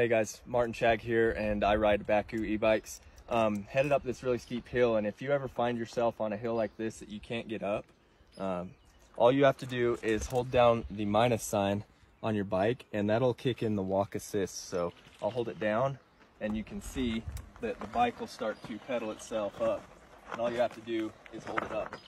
Hey guys, Martin Chag here, and I ride Bakcou e-bikes. Um, headed up this really steep hill, and if you ever find yourself on a hill like this that you can't get up, um, all you have to do is hold down the minus sign on your bike, and that'll kick in the walk assist. So I'll hold it down, and you can see that the bike will start to pedal itself up. And all you have to do is hold it up.